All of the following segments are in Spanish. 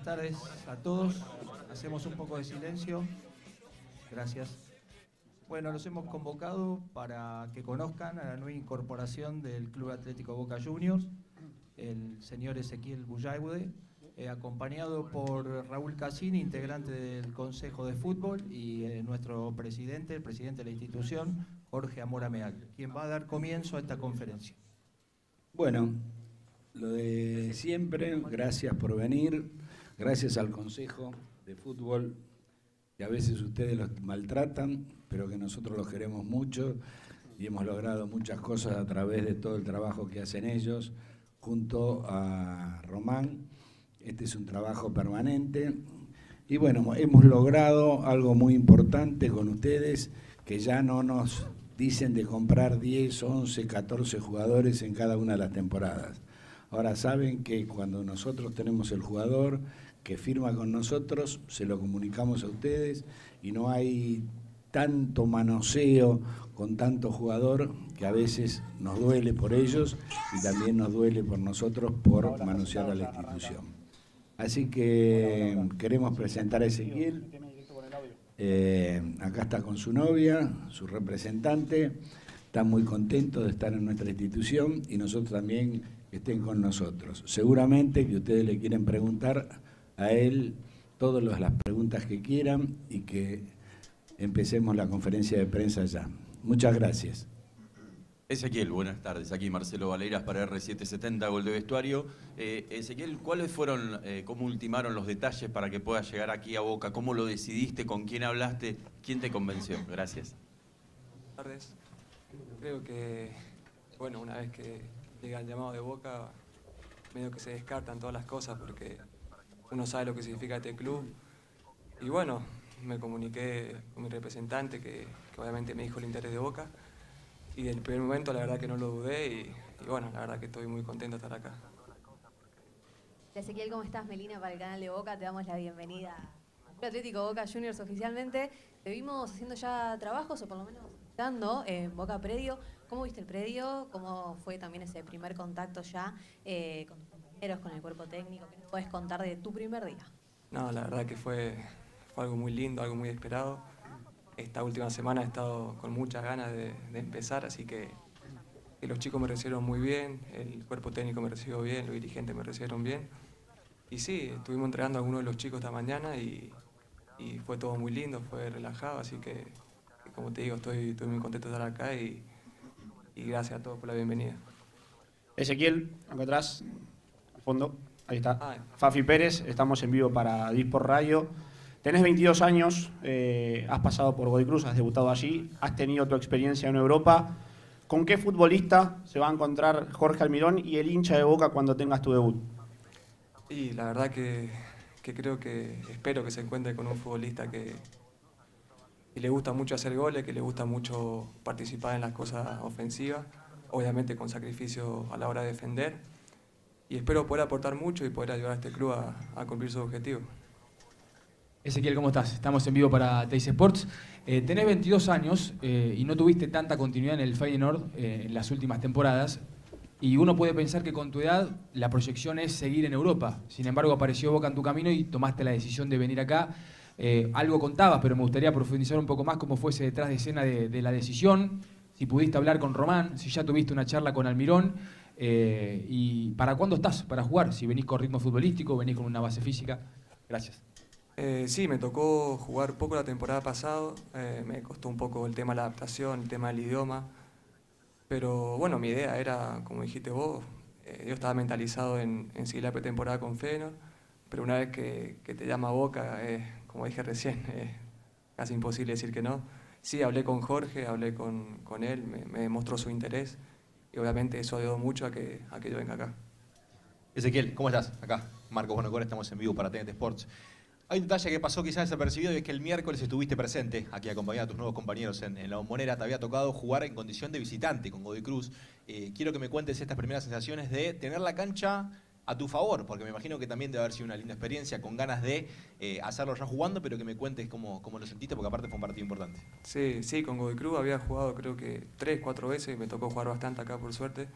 buenas tardes a todos. Hacemos un poco de silencio. Gracias. Bueno, los hemos convocado para que conozcan a la nueva incorporación del Club Atlético Boca Juniors, el señor Ezequiel Bullaibude, eh, acompañado por Raúl Cassini, integrante del Consejo de Fútbol, y eh, nuestro presidente, el presidente de la institución, Jorge Amora Meal, quien va a dar comienzo a esta conferencia. Bueno, lo de siempre, gracias por venir, gracias al Consejo de Fútbol, que a veces ustedes los maltratan, pero que nosotros los queremos mucho y hemos logrado muchas cosas a través de todo el trabajo que hacen ellos, junto a Román. Este es un trabajo permanente. Y bueno, hemos logrado algo muy importante con ustedes, que ya no nos dicen de comprar 10, 11, 14 jugadores en cada una de las temporadas. Ahora saben que cuando nosotros tenemos el jugador que firma con nosotros, se lo comunicamos a ustedes y no hay tanto manoseo con tanto jugador que a veces nos duele por ellos y también nos duele por nosotros por manosear a la institución. Así que queremos presentar a Ezequiel. Eh, acá está con su novia, su representante. Están muy contentos de estar en nuestra institución y nosotros también que estén con nosotros. Seguramente que ustedes le quieren preguntar a él todas las preguntas que quieran y que empecemos la conferencia de prensa ya. Muchas gracias. Ezequiel, buenas tardes. Aquí Marcelo Valeiras para R770, Gol de Vestuario. Eh, Ezequiel, ¿cuáles fueron, eh, cómo ultimaron los detalles para que puedas llegar aquí a Boca? ¿Cómo lo decidiste? ¿Con quién hablaste? ¿Quién te convenció? Gracias. Buenas tardes. Creo que, bueno, una vez que llega el llamado de Boca, medio que se descartan todas las cosas porque uno sabe lo que significa este club. Y bueno, me comuniqué con mi representante que, obviamente me dijo el interés de Boca. Y del primer momento la verdad que no lo dudé y, bueno, la verdad que estoy muy contento de estar acá. Ezequiel, ¿cómo estás? Melina para el canal de Boca, te damos la bienvenida Atlético Boca Juniors oficialmente. Te vimos haciendo ya trabajos o por lo menos estando en Boca Predio. ¿Cómo viste el predio? ¿Cómo fue también ese primer contacto ya eh, con con el cuerpo técnico? ¿Qué nos puedes contar de tu primer día? No, la verdad que fue, fue algo muy lindo, algo muy esperado. Esta última semana he estado con muchas ganas de, empezar, así que, los chicos me recibieron muy bien, el cuerpo técnico me recibió bien, los dirigentes me recibieron bien. Y sí, estuvimos entregando a algunos de los chicos esta mañana y, fue todo muy lindo, fue relajado, así que, como te digo, estoy, estoy muy contento de estar acá y, y gracias a todos por la bienvenida. Ezequiel, acá atrás, fondo, ahí está. Ah, Fafi Pérez, estamos en vivo para Dispor Rayo. Tenés 22 años, eh, has pasado por Cruz, has debutado allí, has tenido tu experiencia en Europa. ¿Con qué futbolista se va a encontrar Jorge Almirón y el hincha de Boca cuando tengas tu debut? Y la verdad que, que creo que espero que se encuentre con un futbolista que, y le gusta mucho hacer goles, que le gusta mucho participar en las cosas ofensivas, obviamente con sacrificio a la hora de defender. Y espero poder aportar mucho y poder ayudar a este club a, cumplir sus objetivos. Ezequiel, ¿cómo estás? Estamos en vivo para Teis Sports. Eh, tenés 22 años eh, y no tuviste tanta continuidad en el Feyenoord eh, en las últimas temporadas. Y uno puede pensar que con tu edad la proyección es seguir en Europa. Sin embargo, apareció Boca en tu camino y tomaste la decisión de venir acá. Eh, algo contabas, pero me gustaría profundizar un poco más cómo fuese detrás de escena de, la decisión, si pudiste hablar con Román, si ya tuviste una charla con Almirón, eh, y para cuándo estás para jugar, si venís con ritmo futbolístico, venís con una base física. Gracias. Eh, sí, me tocó jugar poco la temporada pasada, me costó un poco el tema de la adaptación, el tema del idioma, pero bueno, mi idea era, como dijiste vos, yo estaba mentalizado en, seguir la pretemporada con Feyenoord, pero una vez que, que te llama Boca como dije recién, es casi imposible decir que no. Sí, hablé con Jorge, hablé con, con él, me, me, demostró su interés y obviamente eso ayudó mucho a que, a que yo venga acá. Ezequiel, ¿cómo estás? Acá, Marcos Bonocor, estamos en vivo para TNT Sports. Hay un detalle que pasó quizás desapercibido y es que el miércoles estuviste presente aquí acompañado a tus nuevos compañeros en, la bombonera. Te había tocado jugar en condición de visitante con Godoy Cruz. Eh, quiero que me cuentes estas primeras sensaciones de tener la cancha a tu favor, porque me imagino que también debe haber sido una linda experiencia, con ganas de eh, hacerlo ya jugando, pero que me cuentes cómo, cómo, lo sentiste, porque aparte fue un partido importante. Sí, sí, con Godoy Cruz había jugado creo que tres, cuatro veces, me tocó jugar bastante acá por suerte,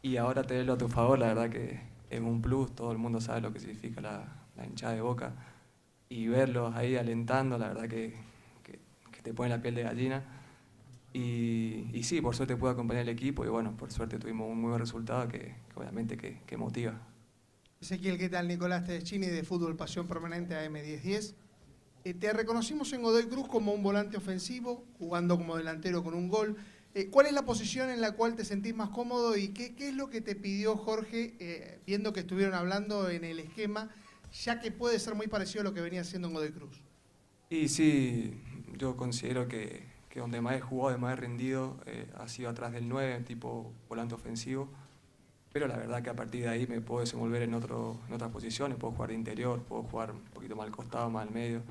y ahora tenerlo a tu favor, la verdad que es un plus, todo el mundo sabe lo que significa la, la hinchada de Boca, y verlos ahí alentando, la verdad que, que, te pone la piel de gallina. Y, y, sí, por suerte pude acompañar al equipo y bueno, por suerte tuvimos un muy buen resultado que, obviamente que, que, motiva. Ezequiel, ¿qué tal? Nicolás Tedeschini de Fútbol Pasión Permanente AM1010. Eh, te reconocimos en Godoy Cruz como un volante ofensivo, jugando como delantero con un gol. Eh, ¿Cuál es la posición en la cual te sentís más cómodo y qué, qué es lo que te pidió Jorge, eh, viendo que estuvieron hablando en el esquema, ya que puede ser muy parecido a lo que venía haciendo en Godoy Cruz? Y sí, yo considero que, que donde más he jugado, donde más he rendido, eh, ha sido atrás del 9, tipo volante ofensivo. Pero la verdad que a partir de ahí me puedo desenvolver en, otro, en otras posiciones, puedo jugar de interior, puedo jugar un poquito más al costado, más al medio.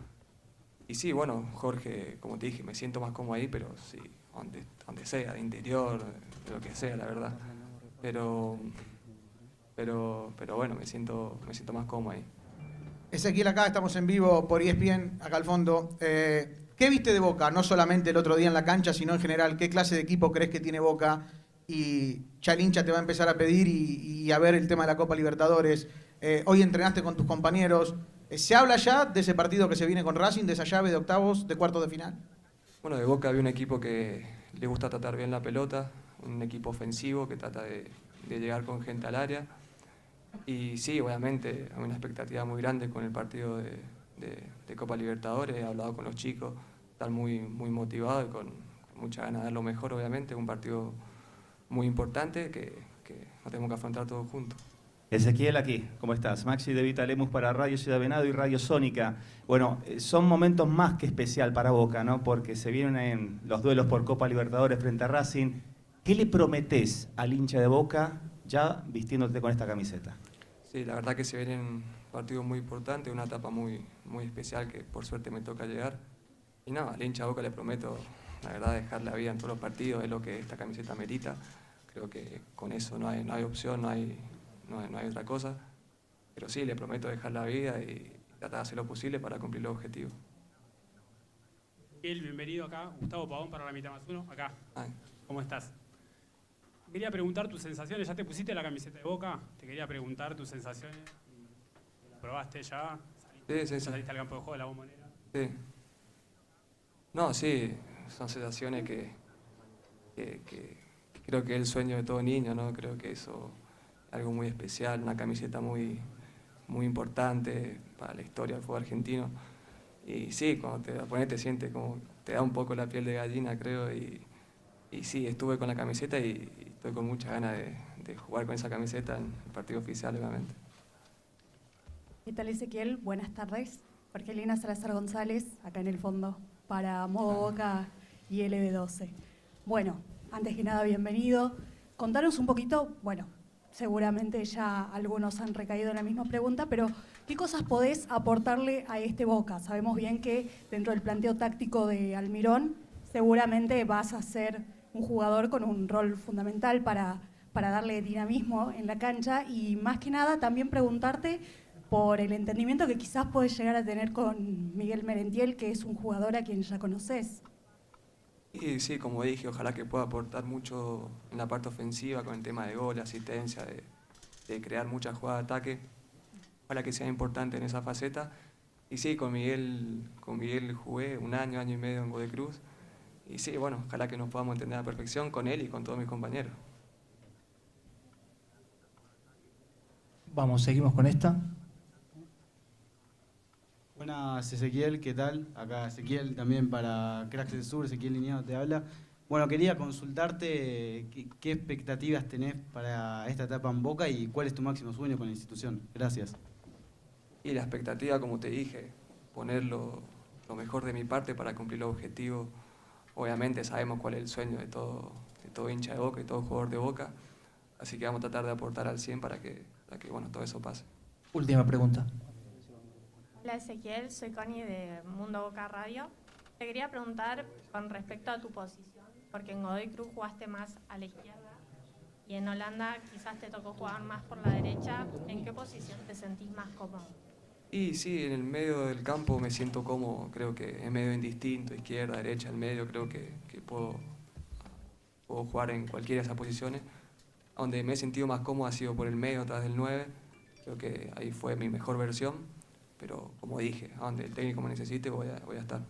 Y sí, bueno, Jorge, como te dije, me siento más cómodo ahí, pero sí, donde, sea, de interior, de lo que sea, la verdad. Pero, pero, pero bueno, me siento, me siento más cómodo ahí. Ezequiel, acá estamos en vivo por ESPN, acá al fondo. Eh, ¿Qué viste de Boca? No solamente el otro día en la cancha, sino en general. ¿Qué clase de equipo crees que tiene Boca? Y Chalincha te va a empezar a pedir y, a ver el tema de la Copa Libertadores. Eh, hoy entrenaste con tus compañeros. Eh, ¿Se habla ya de ese partido que se viene con Racing, de esa llave de octavos, de cuartos de final? Bueno, de Boca había un equipo que le gusta tratar bien la pelota, un equipo ofensivo que trata de, llegar con gente al área. Y sí, obviamente, hay una expectativa muy grande con el partido de, Copa Libertadores. He hablado con los chicos, están muy, muy motivados y con, mucha ganas de dar lo mejor, obviamente. Un partido muy importante que, que nos tenemos que afrontar todos juntos. Ezequiel aquí, ¿cómo estás? Maxi de Vitalemus para Radio Ciudad Venado y Radio Sónica. Bueno, eh, son momentos más que especial para Boca, ¿no? Porque se vienen los duelos por Copa Libertadores frente a Racing. ¿Qué le prometés al hincha de Boca ya vistiéndote con esta camiseta? Sí, la verdad que se vienen partidos muy importantes, una etapa muy, muy especial que por suerte me toca llegar. Y nada, al hincha Boca le prometo, la verdad, dejar la vida en todos los partidos, es lo que esta camiseta merita. Creo que con eso no hay, no hay opción, no hay, no, hay otra cosa. Pero sí, le prometo dejar la vida y tratar de hacer lo posible para cumplir los objetivos. bienvenido acá. Gustavo Pavón para la mitad más uno. Acá. ¿Cómo estás? Quería preguntar tus sensaciones. ¿Ya te pusiste la camiseta de boca? Te quería preguntar tus sensaciones. ¿La probaste ya? ¿Saliste, sí, sí, ¿Saliste al campo de juego de la bombonera? Sí. No, sí. Son sensaciones que, creo que es el sueño de todo niño, ¿no? Creo que eso algo muy especial, una camiseta muy, muy importante para la historia del fútbol argentino. Y sí, cuando te la pones te sientes como, te da un poco la piel de gallina, creo, y, sí, estuve con la camiseta y, estoy con muchas ganas de, de, jugar con esa camiseta en el partido oficial, obviamente. ¿Qué tal Ezequiel? Buenas tardes. Jorgelina Salazar González, acá en el fondo, para Modo Boca y LB12. Bueno, antes que nada, bienvenido. Contanos un poquito, bueno, seguramente ya algunos han recaído en la misma pregunta, pero ¿qué cosas podés aportarle a este Boca? Sabemos bien que dentro del planteo táctico de Almirón seguramente vas a ser un jugador con un rol fundamental para, para darle dinamismo en la cancha y más que nada también preguntarte por el entendimiento que quizás podés llegar a tener con Miguel Merentiel, que es un jugador a quien ya conoces. Y sí, como dije, ojalá que pueda aportar mucho en la parte ofensiva con el tema de gol, asistencia, de, crear muchas jugadas de ataque. Ojalá que sea importante en esa faceta. Y sí, con Miguel, con Miguel jugué un año, año y medio en Cruz Y sí, bueno, ojalá que nos podamos entender a la perfección con él y con todos mis compañeros. Vamos, seguimos con esta. Buenas, Ezequiel, ¿qué tal? Acá Ezequiel también para Cracks del Sur, Ezequiel Lineado te habla. Bueno, quería consultarte qué, expectativas tenés para esta etapa en Boca y cuál es tu máximo sueño con la institución. Gracias. Y la expectativa, como te dije, poner lo, mejor de mi parte para cumplir los objetivos. Obviamente sabemos cuál es el sueño de todo, de todo hincha de Boca y todo jugador de Boca, así que vamos a tratar de aportar al 100 para que, para que bueno, todo eso pase. Última pregunta. Hola Ezequiel, soy Connie de Mundo Boca Radio. Te quería preguntar con respecto a tu posición, porque en Godoy Cruz jugaste más a la izquierda y en Holanda quizás te tocó jugar más por la derecha. ¿En qué posición te sentís más cómodo? Y sí, en el medio del campo me siento cómodo, creo que es medio indistinto, izquierda, derecha, el medio, creo que, puedo, puedo jugar en cualquiera de esas posiciones. Donde me he sentido más cómodo ha sido por el medio, atrás del 9, creo que ahí fue mi mejor versión pero como dije, a donde el técnico me necesite voy a, voy a estar.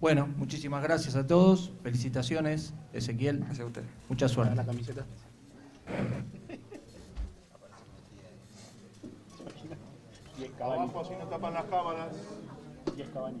Bueno, muchísimas gracias a todos. Felicitaciones, Ezequiel. Gracias a usted. Mucha suerte. La camiseta. Abajo así no tapan las cámaras. Y es Cavani.